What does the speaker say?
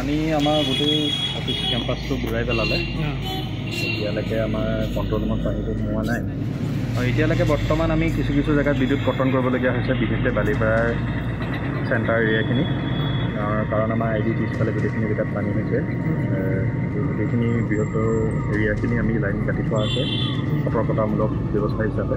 পানী আমাৰ গোটেই অফিচ কেম্পাছটো ঘূৰাই পেলালে। এতিয়ালৈকে আমাৰ কণ্ট্ৰল ৰুমত পানীটো সোমোৱা নাই। আৰু এতিয়ালৈকে বৰ্তমান আমি কিছু কিছু জেগাত বিদ্যুৎ কৰ্তন কৰিবলগীয়া হৈছে বিশেষকৈ বালিপাৰাৰ চেণ্টাৰ এৰিয়াখিনি কাৰণ আমাৰ আই ডি পিছফালে গোটেইখিনি জেগাত পানী হৈছে। গোটেইখিনি বৃহত্তৰ এৰিয়াখিনি আমি লাইন কাটি থোৱা আছে। সতৰ্কতামূলক ব্যৱস্থা হিচাপে।